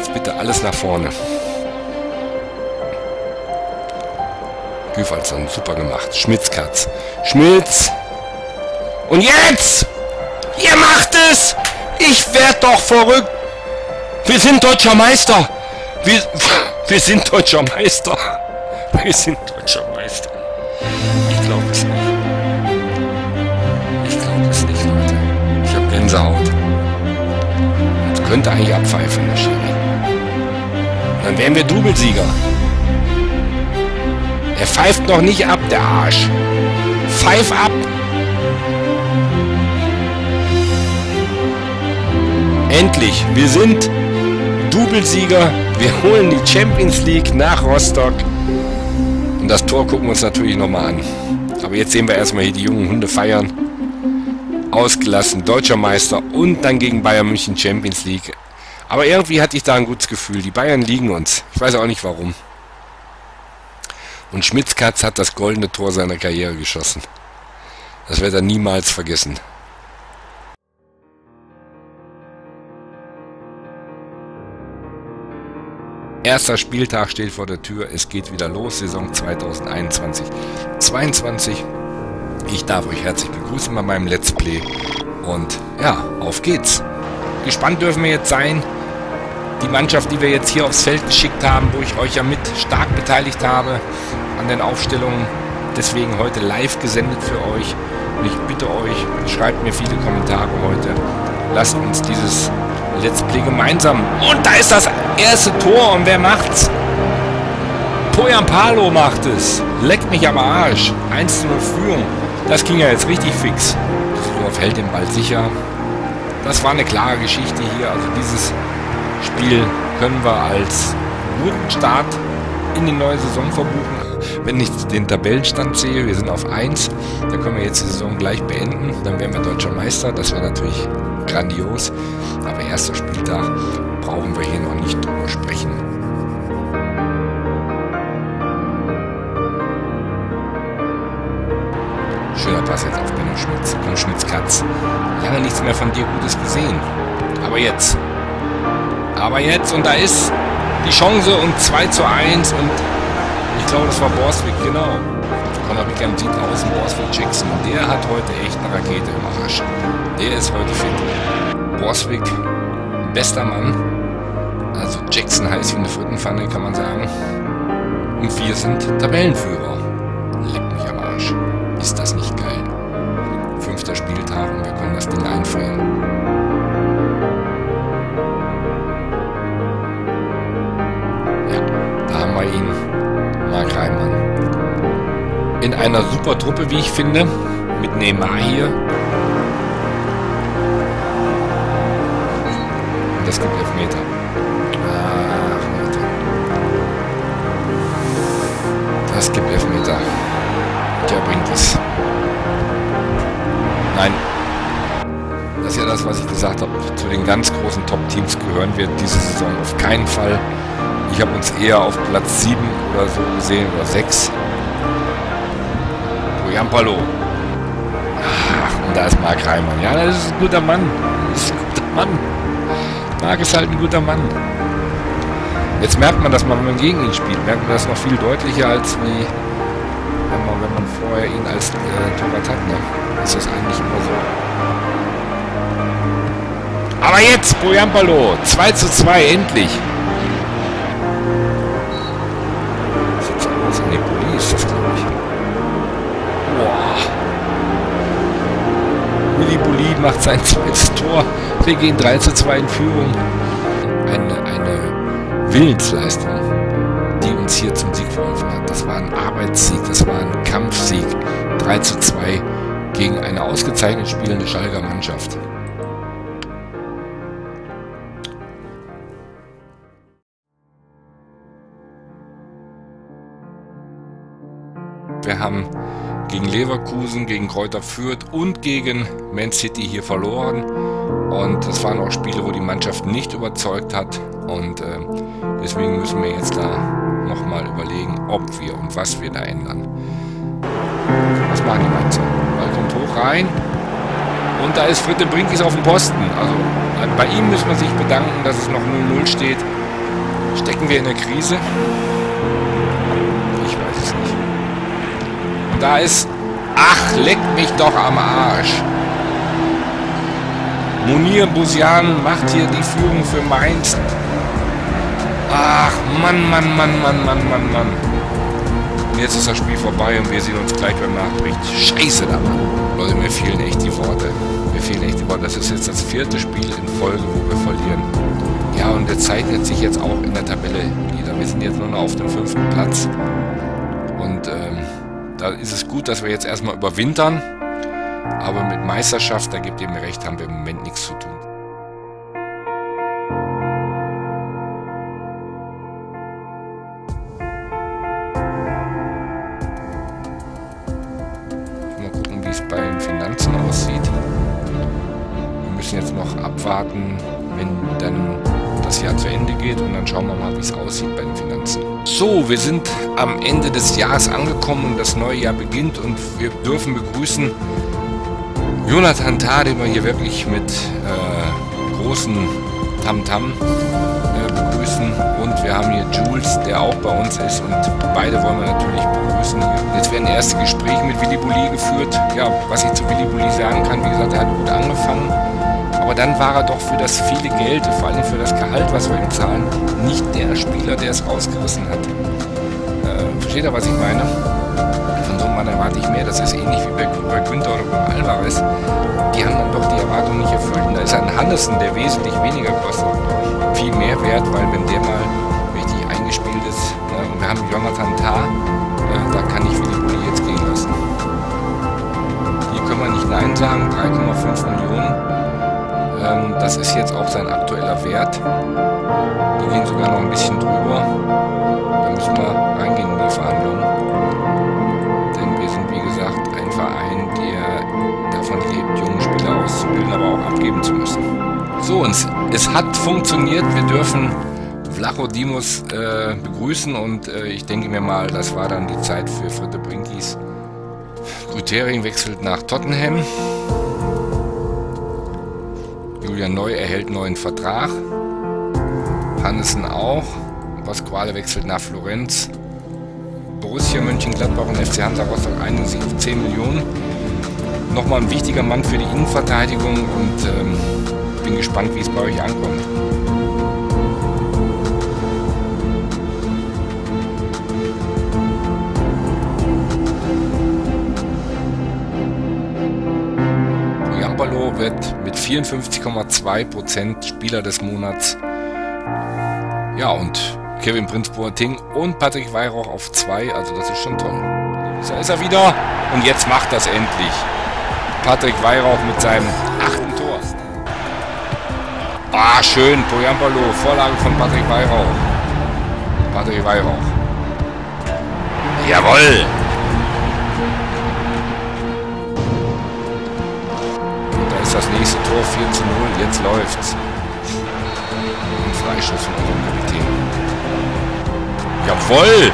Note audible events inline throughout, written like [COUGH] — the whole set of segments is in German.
Jetzt bitte alles nach vorne. Güfalson, super gemacht. Schmitzkatz. Schmitz! Und jetzt! Ihr macht es! Ich werd doch verrückt! Wir sind deutscher Meister! Wir, [LAUGHS] wir sind deutscher Meister! Wir sind deutscher Meister! Ich glaube es nicht. Ich glaube es nicht, Leute. Ich habe Gänsehaut. Das könnte eigentlich abpfeifen, der Schiri. Dann wären wir Doublesieger. Er pfeift noch nicht ab, der Arsch. Pfeif ab! Endlich, wir sind Doublesieger. Wir holen die Champions League nach Rostock. Und das Tor gucken wir uns natürlich nochmal an. Aber jetzt sehen wir erstmal hier die jungen Hunde feiern. Ausgelassen, deutscher Meister und dann gegen Bayern München Champions League. Aber irgendwie hatte ich da ein gutes Gefühl. Die Bayern liegen uns. Ich weiß auch nicht warum. Und Schmitzkatz hat das goldene Tor seiner Karriere geschossen. Das wird er niemals vergessen. Erster Spieltag steht vor der Tür. Es geht wieder los. Saison 2021-22. Ich darf euch herzlich begrüßen bei meinem Let's Play. Und ja, auf geht's. Gespannt dürfen wir jetzt sein. Die Mannschaft, die wir jetzt hier aufs Feld geschickt haben, wo ich euch ja mit stark beteiligt habe an den Aufstellungen. Deswegen heute live gesendet für euch. Und ich bitte euch, schreibt mir viele Kommentare heute. Lasst uns dieses Let's Play gemeinsam. Und da ist das erste Tor. Und wer macht's? Poyampalo macht es. Leckt mich am Arsch. 1 0 Führung. Das ging ja jetzt richtig fix. Düsseldorf hält den Ball sicher. Das war eine klare Geschichte hier. Also dieses Spiel können wir als guten Start in die neue Saison verbuchen. Wenn ich den Tabellenstand sehe, wir sind auf 1, dann können wir jetzt die Saison gleich beenden. Dann wären wir deutscher Meister. Das wäre natürlich grandios. Aber erster Spieltag brauchen wir hier noch nicht drüber sprechen. Schöner Pass jetzt auf Benno Schmitz. Benno Schmitz-Katz. Lange nichts mehr von dir Gutes gesehen. Aber jetzt. Aber jetzt. Und da ist die Chance und 2 zu 1. Und ich glaube, das war Borswick, genau. Conor Wickham sieht aus wie Borswick Jackson. Und der hat heute echt eine Rakete im Arsch. Der ist heute fit. Borswick, bester Mann. Also Jackson heißt wie eine Frittenpfanne, kann man sagen. Und wir sind Tabellenführer. Einer super Truppe, wie ich finde. Mit Neymar hier. Und das gibt Elfmeter. Ach, Leute. Das gibt Elfmeter. Der bringt es. Nein. Das ist ja das, was ich gesagt habe. Zu den ganz großen Top-Teams gehören wir diese Saison auf keinen Fall. Ich habe uns eher auf Platz 7 oder so gesehen oder 6. Bojampalo. Ach, und da ist Marc Reimann. Ja, das ist ein guter Mann. Das ist ein guter Mann. Marc ist halt ein guter Mann. Jetzt merkt man das mal, wenn man gegen ihn spielt, merkt man das noch viel deutlicher als wie wenn man, wenn man vorher ihn als äh, Torwart hat. Ne? Ist das eigentlich immer so. Aber jetzt, Bojampalo, 2 zu 2, endlich. Willi Bulli macht sein [LAUGHS] zweites Tor. Wir gehen 3 zu 2 in Führung. eine, eine Willensleistung, die uns hier zum Sieg verholfen hat. Das war ein Arbeitssieg, das war ein Kampfsieg. 3 zu 2 gegen eine ausgezeichnet spielende Schalker Mannschaft. Wir haben gegen Leverkusen, gegen Kräuter Fürth und gegen Man City hier verloren. Und es waren auch Spiele, wo die Mannschaft nicht überzeugt hat. Und äh, deswegen müssen wir jetzt da nochmal überlegen, ob wir und was wir da ändern. Was machen die Mainzer? Ball kommt hoch rein. Und da ist Fritte Brinkis auf dem Posten. Also bei ihm müssen wir sich bedanken, dass es noch 0-0 steht. Stecken wir in der Krise? Da ist... Ach, leck mich doch am Arsch. Munir Busian macht hier die Führung für Mainz. Ach, Mann, Mann, Mann, Mann, Mann, Mann, Mann. Und jetzt ist das Spiel vorbei und wir sehen uns gleich beim Nachbericht. Scheiße da, Mann. Leute, mir fehlen echt die Worte. Mir fehlen echt die Worte. Das ist jetzt das vierte Spiel in Folge, wo wir verlieren. Ja, und der zeichnet sich jetzt auch in der Tabelle wieder. Wir sind jetzt nur noch auf dem fünften Platz. Da ist es gut, dass wir jetzt erstmal überwintern. Aber mit Meisterschaft, da gibt ihr mir recht, haben wir im Moment nichts zu tun. Mal gucken, wie es bei den Finanzen aussieht. Wir müssen jetzt noch abwarten, das Jahr zu Ende geht und dann schauen wir mal, wie es aussieht bei den Finanzen. So, wir sind am Ende des Jahres angekommen und das neue Jahr beginnt und wir dürfen begrüßen Jonathan Tah, den wir hier wirklich mit äh, großen Tamtam äh, begrüßen. Und wir haben hier Jules, der auch bei uns ist. Und beide wollen wir natürlich begrüßen. Jetzt werden erste Gespräche mit Willy Bulli geführt. Ja, was ich zu Willy Bulli sagen kann, wie gesagt, er hat gut angefangen. Aber dann war er doch für das viele Geld, vor allem für das Gehalt, was wir ihm zahlen, nicht der Spieler, der es rausgerissen hat. Äh, versteht ihr, was ich meine? Mann erwarte ich mehr. Das ist ähnlich wie bei, bei Günther oder bei Alvarez. Die haben dann doch die Erwartung nicht erfüllt. Und da ist ein Hannessen, der wesentlich weniger kostet, viel mehr wert, weil wenn der mal richtig eingespielt ist, ne, und wir haben Jonathan Tah, äh, da kann ich Willi Bulli jetzt gehen lassen. Hier können wir nicht Nein sagen, 3,5 Millionen. Ähm, das ist jetzt auch sein aktueller Wert. Die gehen sogar noch ein bisschen drüber. Da müssen wir reingehen in die Verhandlungen. auszubilden, aber auch abgeben zu müssen. So, und es hat funktioniert. Wir dürfen Vlacho Dimos äh, begrüßen und äh, ich denke mir mal, das war dann die Zeit für Fritte Brinkis. Grütering wechselt nach Tottenham. Julian Neu erhält neuen Vertrag. Hannesen auch. Pasquale wechselt nach Florenz. Borussia Mönchengladbach und FC Hansa Rostock 10 Millionen nochmal ein wichtiger Mann für die Innenverteidigung und ähm, bin gespannt, wie es bei euch ankommt. Jambalo wird mit 54,2% Spieler des Monats. Ja, und Kevin Prinz Boateng und Patrick Weihrauch auf 2, also das ist schon toll. Da ist er wieder und jetzt macht das endlich. Patrick Weihrauch mit seinem achten Tor. Ah, schön. Poyampalo. Vorlage von Patrick Weihrauch. Patrick Weihrauch. Jawoll. Das nächste Tor 4 zu 0. Jetzt läuft's. Ein Freischuss von unserem Kapitän. Jawoll.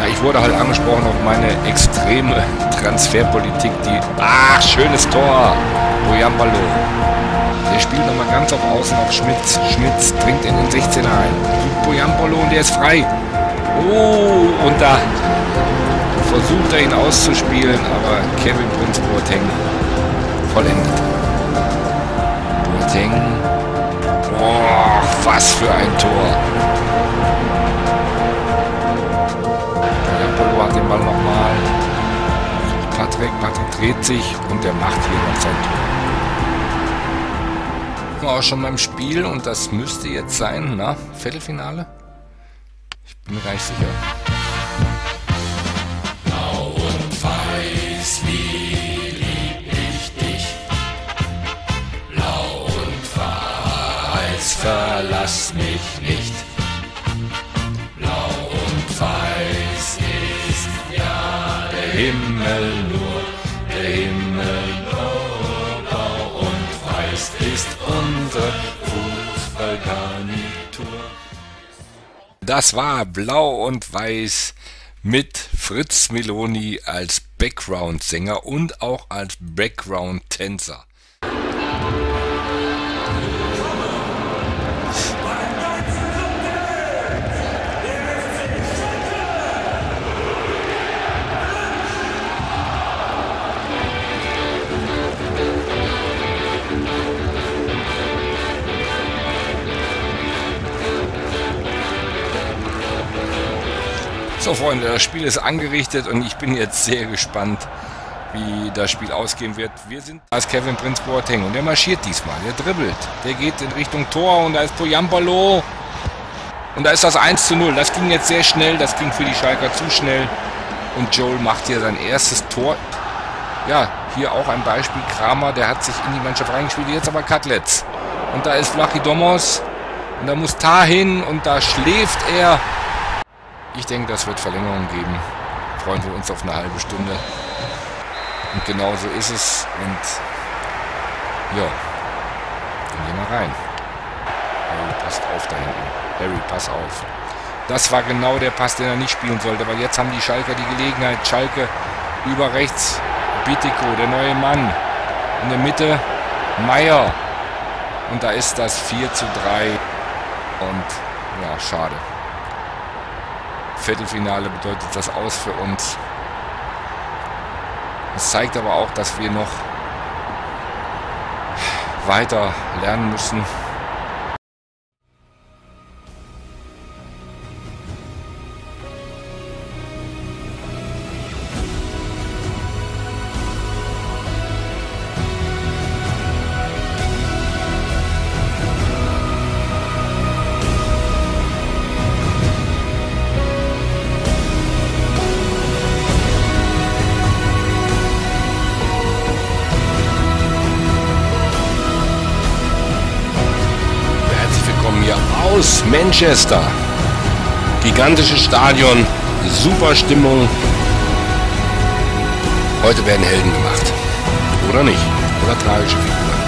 Ja, ich wurde halt angesprochen auf meine extreme Transferpolitik, die... Ach, schönes Tor. Boyambalo. Der spielt nochmal ganz auf Außen auf Schmitz. Schmitz dringt in den 16er ein. Boyambalo und der ist frei. Oh, und da versucht er ihn auszuspielen, aber Kevin Prinz Boateng vollendet. Boateng. Boah, was für ein Tor. Boyambalo hat den Ball nochmal. Patrick. Patrick dreht sich und der macht hier noch sein wir auch schon beim Spiel und das müsste jetzt sein, na, Viertelfinale? Ich bin mir gar nicht sicher. Blau und weiß, wie verlass mich nicht. Blau und weiß ist ja der Himmel nur, der Himmel nur. Blau und weiß ist unsere Fußballgarnitur. Das war Blau und Weiß mit Fritz Meloni als Background-Sänger und auch als Background-Tänzer. So Freunde, das Spiel ist angerichtet und ich bin jetzt sehr gespannt, wie das Spiel ausgehen wird. Wir sind als Kevin Prinz Boateng und der marschiert diesmal, der dribbelt, der geht in Richtung Tor und da ist Poyampalo. Und da ist das 1 zu 0. Das ging jetzt sehr schnell, das ging für die Schalker zu schnell. Und Joel macht hier sein erstes Tor. Ja, hier auch ein Beispiel, Kramer, der hat sich in die Mannschaft reingespielt, jetzt aber Cutlets. Und da ist Vlachidomos. Und da muss Tar hin und da schläft er ich denke, das wird Verlängerung geben. Freuen wir uns auf eine halbe Stunde. Und genau so ist es. Und ja, dann gehen wir rein. Harry, passt auf da hinten. Harry, pass auf. Das war genau der Pass, den er nicht spielen sollte. Weil jetzt haben die Schalker die Gelegenheit. Schalke über rechts. Bitiko, der neue Mann. In der Mitte Meier. Und da ist das 4 zu 3. Und ja, schade. Viertelfinale bedeutet das aus für uns. Es zeigt aber auch, dass wir noch weiter lernen müssen. Manchester. Gigantisches Stadion, super Stimmung. Heute werden Helden gemacht. Oder nicht? Oder tragische Figuren.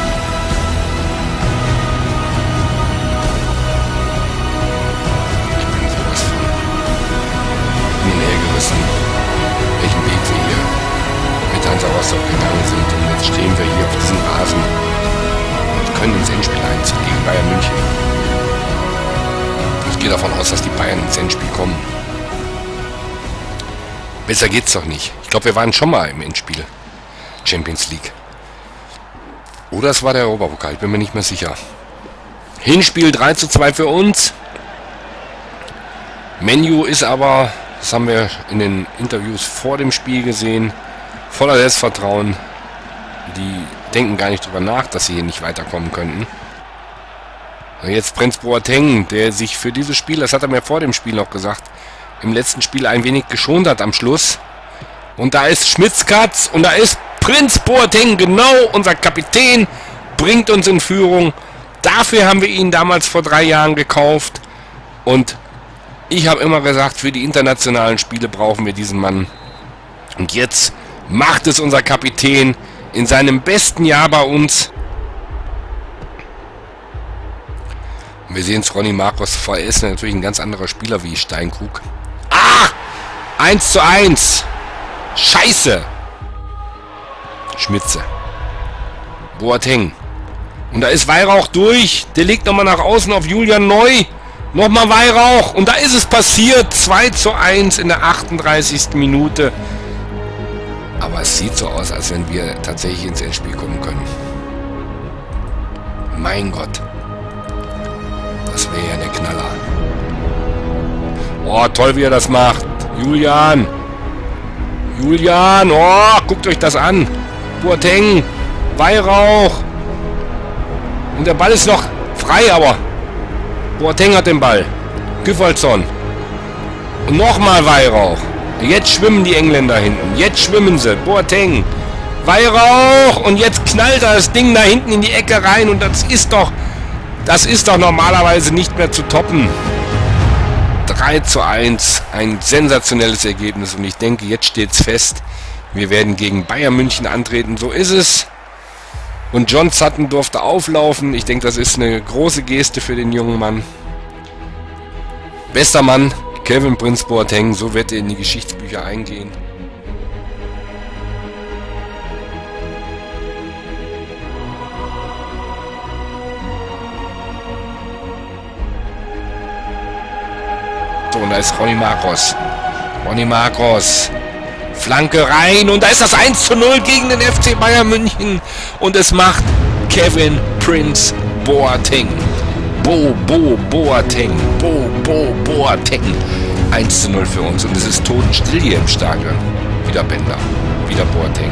Ich bin sowas von hin und her gerissen, welchen Weg wir hier mit Hansa Rostock gegangen sind. Und jetzt stehen wir hier auf diesem Rasen und können ins Endspiel einziehen gegen Bayern München. Gehe davon aus, dass die Bayern ins Endspiel kommen. Besser geht's doch nicht. Ich glaube, wir waren schon mal im Endspiel. Champions League. Oder es war der Europapokal, ich bin mir nicht mehr sicher. Hinspiel 3 zu 2 für uns. Menu ist aber, das haben wir in den Interviews vor dem Spiel gesehen, voller Selbstvertrauen. Die denken gar nicht drüber nach, dass sie hier nicht weiterkommen könnten. Jetzt Prinz Boateng, der sich für dieses Spiel, das hat er mir vor dem Spiel noch gesagt, im letzten Spiel ein wenig geschont hat am Schluss. Und da ist Schmitzkatz und da ist Prinz Boateng, genau unser Kapitän, bringt uns in Führung. Dafür haben wir ihn damals vor drei Jahren gekauft. Und ich habe immer gesagt, für die internationalen Spiele brauchen wir diesen Mann. Und jetzt macht es unser Kapitän in seinem besten Jahr bei uns. Wir sehen es, Ronny Marcos ist natürlich ein ganz anderer Spieler wie Steinkrug. Ah! 1 zu 1. Scheiße. Schmitze. Boateng. Und da ist Weihrauch durch. Der legt nochmal nach außen auf Julian Neu. Nochmal Weihrauch. Und da ist es passiert. 2 zu 1 in der 38. Minute. Aber es sieht so aus, als wenn wir tatsächlich ins Endspiel kommen können. Mein Gott. Das wäre ja der Knaller. Oh, toll, wie er das macht. Julian. Julian. Oh, guckt euch das an. Boateng. Weihrauch. Und der Ball ist noch frei, aber Boateng hat den Ball. Güffelson. Und nochmal Weihrauch. Jetzt schwimmen die Engländer hinten. Jetzt schwimmen sie. Boateng. Weihrauch. Und jetzt knallt das Ding da hinten in die Ecke rein. Und das ist doch... Das ist doch normalerweise nicht mehr zu toppen. 3 zu 1. Ein sensationelles Ergebnis. Und ich denke, jetzt steht es fest. Wir werden gegen Bayern München antreten. So ist es. Und John Sutton durfte auflaufen. Ich denke, das ist eine große Geste für den jungen Mann. Bester Mann, Kevin Prince Boateng. So wird er in die Geschichtsbücher eingehen. Und da ist Ronny Marcos. Ronny Marcos. Flanke rein und da ist das 1 zu 0 gegen den FC Bayern München. Und es macht Kevin Prince Boateng. Bo, Bo, Boateng. Bo, Bo, Boateng. 1 zu 0 für uns. Und es ist totenstill hier im Stadion. Wieder Bender. Wieder Boateng.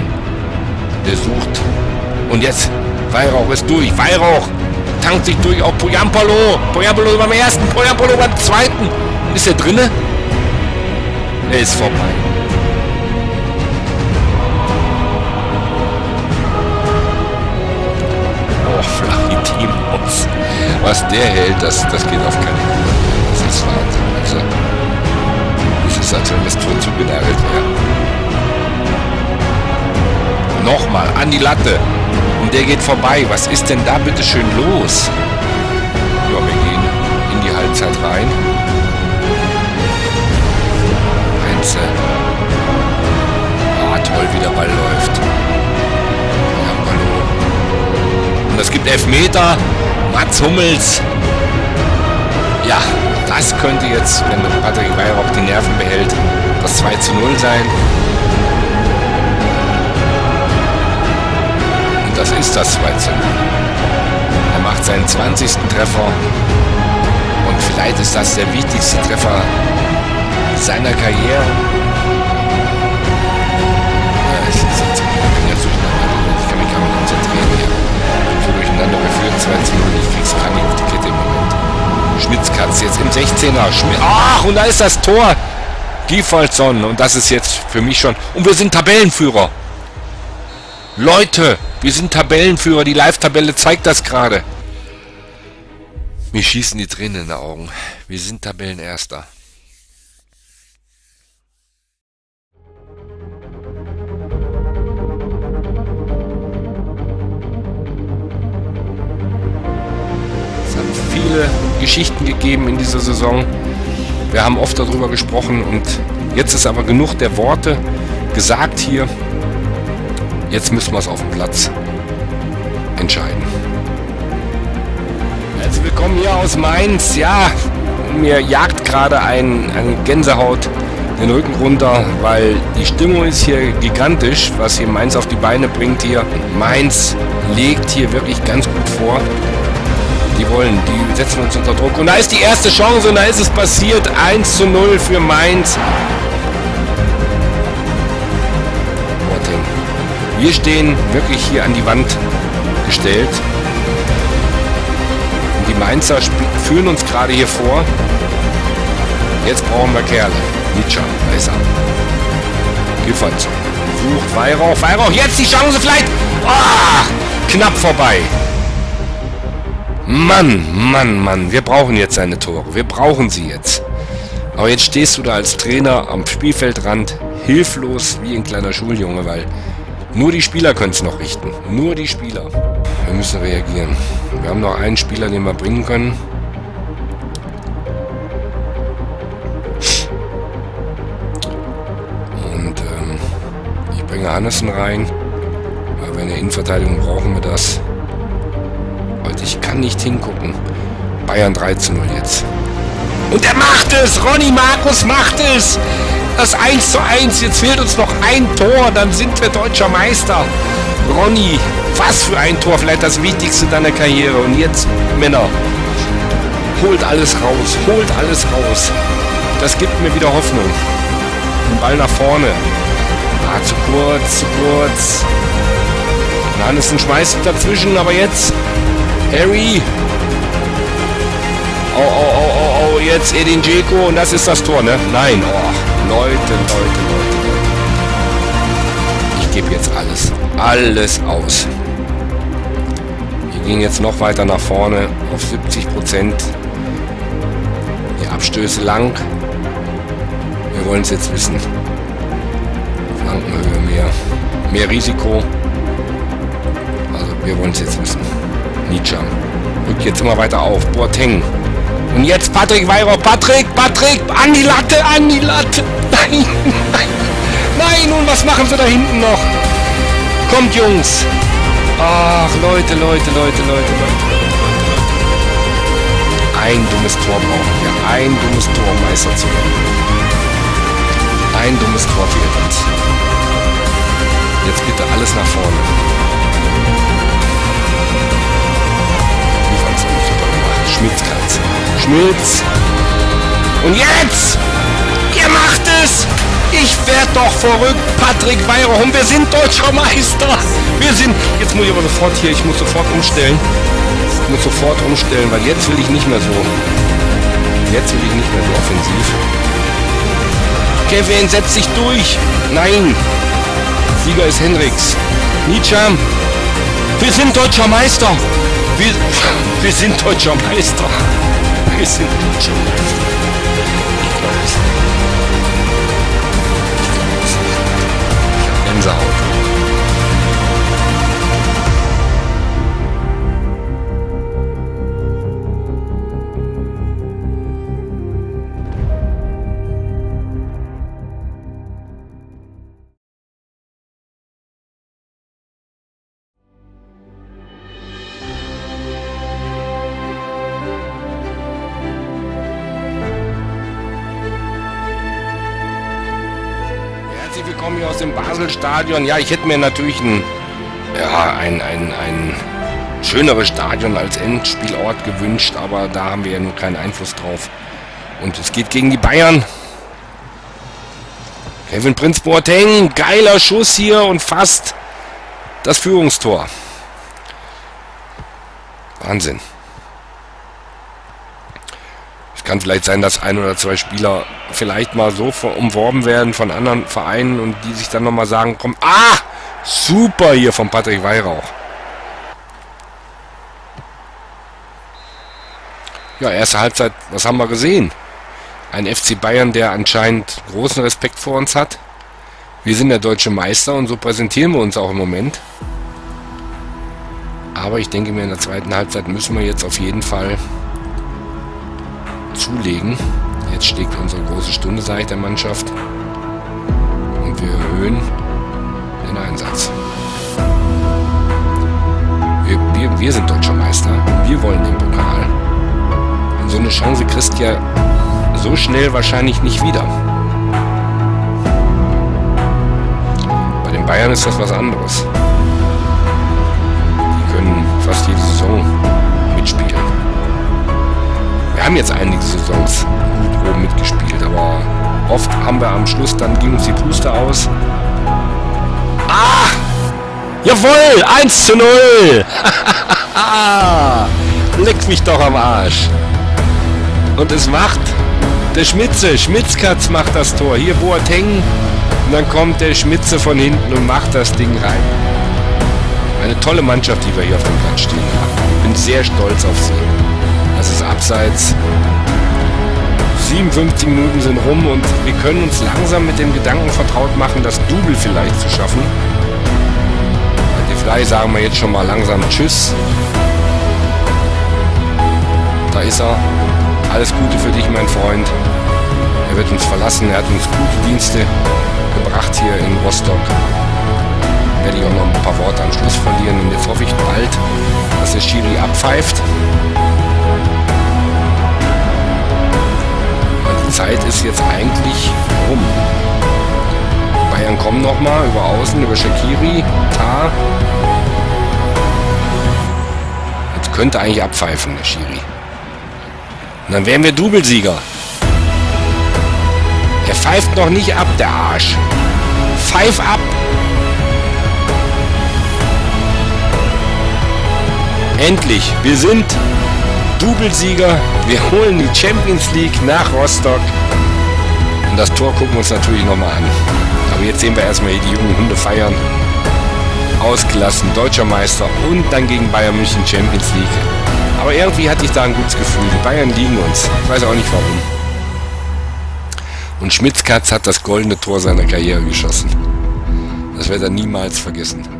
Der sucht. Und jetzt, Weihrauch ist durch. Weihrauch tankt sich durch auf Poyampolo. Poyampolo beim ersten, Poyampolo beim zweiten. Ist er drinne? Er ist vorbei. Oh, Flachitimus. Was der hält, das, das geht auf keine Kuh. Das ist Wahnsinn. Also, das ist, als wenn das Tor zugenagelt wäre. Nochmal, an die Latte. Und der geht vorbei. Was ist denn da bitte schön los? Ja, wir gehen in die Halbzeit rein. Elfmeter. Mats Hummels. Ja, das könnte jetzt, wenn Patrick Weihrauch die Nerven behält, das 2 zu 0 sein. Und das ist das 2 zu 0. Er macht seinen 20. Treffer. Und vielleicht ist das der wichtigste Treffer seiner Karriere. 22 und ich krieg's gar nicht auf die Kette im Moment. Schmitzkatz jetzt im 16er. Schmitz, ach, und da ist das Tor. Giefaldsson. Und das ist jetzt für mich schon... Und wir sind Tabellenführer. Leute, wir sind Tabellenführer. Die Live-Tabelle zeigt das gerade. Mir schießen die Tränen in den Augen. Wir sind Tabellenerster. Geschichten gegeben in dieser Saison. Wir haben oft darüber gesprochen und jetzt ist aber genug der Worte gesagt hier. Jetzt müssen wir es auf dem Platz entscheiden. Herzlich willkommen hier aus Mainz. Ja, mir jagt gerade ein, eine Gänsehaut den Rücken runter, weil die Stimmung ist hier gigantisch, was hier Mainz auf die Beine bringt hier. Mainz legt hier wirklich ganz gut vor. Die wollen, die setzen uns unter Druck. Und da ist die erste Chance und da ist es passiert. 1 zu 0 für Mainz. Wir stehen wirklich hier an die Wand gestellt. Und die Mainzer führen uns gerade hier vor. Jetzt brauchen wir Kerle. Nietzsche, da er. Gifferson. Sucht Weihrauch. Weihrauch, jetzt die Chance vielleicht. Ah, knapp vorbei. Mann, Mann, Mann. Wir brauchen jetzt seine Tore. Wir brauchen sie jetzt. Aber jetzt stehst du da als Trainer am Spielfeldrand, hilflos wie ein kleiner Schuljunge, weil nur die Spieler können es noch richten. Nur die Spieler. Wir müssen reagieren. Wir haben noch einen Spieler, den wir bringen können. Und ähm, ich bringe Hannessen rein. Wir in der Innenverteidigung brauchen wir das. Kann nicht hingucken. Bayern 3 zu 0 jetzt. Und er macht es! Ronny Markus macht es! Das 1 zu 1. Jetzt fehlt uns noch ein Tor, dann sind wir deutscher Meister. Ronny, was für ein Tor, vielleicht das wichtigste deiner Karriere. Und jetzt, Männer, holt alles raus, holt alles raus. Das gibt mir wieder Hoffnung. Den Ball nach vorne. Ah, zu kurz, zu kurz. Hannessen schmeißt dazwischen, aber jetzt Harry. Oh, oh, oh, oh, oh, jetzt Edin Dzeko und das ist das Tor, ne? Nein, oh, Leute, Leute, Leute. Ich gebe jetzt alles, alles aus. Wir gehen jetzt noch weiter nach vorne auf 70 Prozent. Die Abstöße lang. Wir wollen es jetzt wissen. Flankenhöhe mehr. Mehr Risiko. Also wir wollen es jetzt wissen. Nietzsche. Rückt jetzt immer weiter auf. Boateng. Und jetzt Patrick Weihrauch. Patrick, Patrick, an die Latte, an die Latte. [LAUGHS] Nein, nein. Nein, und was machen sie da hinten noch? Kommt, Jungs. Ach, Leute, Leute, Leute, Leute, Leute. Ein dummes Tor brauchen wir. Ein dummes Tor, um Meister zu werden. Ein dummes Tor fehlt uns. Jetzt bitte alles nach vorne. Schmitz. Schmitz. Und jetzt! Ihr macht es! Ich werd doch verrückt, Patrick Weihrauch. Wir sind deutscher Meister. Wir sind... Jetzt muss ich aber sofort hier, ich muss sofort umstellen. Ich muss sofort umstellen, weil jetzt will ich nicht mehr so... Jetzt will ich nicht mehr so offensiv. Kevin, setz dich durch. Nein. Sieger ist Hendricks. Nietzsche. Wir sind deutscher Meister. Wir, wir sind deutscher Meister. Wir sind deutscher Meister. Basel-Stadion. Ja, ich hätte mir natürlich ein, ja, ein, ein, ein schöneres Stadion als Endspielort gewünscht, aber da haben wir ja nur keinen Einfluss drauf. Und es geht gegen die Bayern. Kevin Prinz Boateng, geiler Schuss hier und fast das Führungstor. Wahnsinn kann vielleicht sein, dass ein oder zwei Spieler vielleicht mal so umworben werden von anderen Vereinen und die sich dann nochmal sagen, komm, ah, super hier von Patrick Weihrauch. Ja, erste Halbzeit, was haben wir gesehen? Ein FC Bayern, der anscheinend großen Respekt vor uns hat. Wir sind der deutsche Meister und so präsentieren wir uns auch im Moment. Aber ich denke mir, in der zweiten Halbzeit müssen wir jetzt auf jeden Fall zulegen. Jetzt steht unsere große Stunde, sage ich der Mannschaft. Und wir erhöhen den Einsatz. Wir, wir, wir sind deutscher Meister. Wir wollen den Pokal. Und so eine Chance kriegst ja so schnell wahrscheinlich nicht wieder. Bei den Bayern ist das was anderes. Die können fast jede Saison mitspielen haben jetzt einige Saisons gut oben mitgespielt, aber oft haben wir am Schluss, dann ging uns die Puste aus. Ah! Jawohl! 1 zu 0! [LAUGHS] Leck mich doch am Arsch! Und es macht der Schmitze, Schmitzkatz macht das Tor. Hier Boateng. Und dann kommt der Schmitze von hinten und macht das Ding rein. Eine tolle Mannschaft, die wir hier auf dem Platz stehen haben. Ich bin sehr stolz auf sie. Abseits. 57 Minuten sind rum und wir können uns langsam mit dem Gedanken vertraut machen, das Double vielleicht zu schaffen. Vielleicht sagen wir jetzt schon mal langsam Tschüss. Da ist er. Alles Gute für dich, mein Freund. Er wird uns verlassen. Er hat uns gute Dienste gebracht hier in Rostock. Werde ich auch noch ein paar Worte am Schluss verlieren. Und jetzt hoffe ich bald, dass der Schiri abpfeift. Zeit ist jetzt eigentlich rum. Bayern kommen nochmal über Außen, über Shakiri, Tar. Jetzt könnte eigentlich abpfeifen, der Schiri. Und dann wären wir Doublesieger. Er pfeift noch nicht ab, der Arsch. Pfeif ab! Endlich, wir sind Doublesieger. Wir holen die Champions League nach Rostock. Und das Tor gucken wir uns natürlich nochmal an. Aber jetzt sehen wir erstmal hier die jungen Hunde feiern. Ausgelassen, deutscher Meister und dann gegen Bayern München Champions League. Aber irgendwie hatte ich da ein gutes Gefühl. Die Bayern liegen uns. Ich weiß auch nicht warum. Und Schmitzkatz hat das goldene Tor seiner Karriere geschossen. Das wird er niemals vergessen.